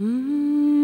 Mm-hmm.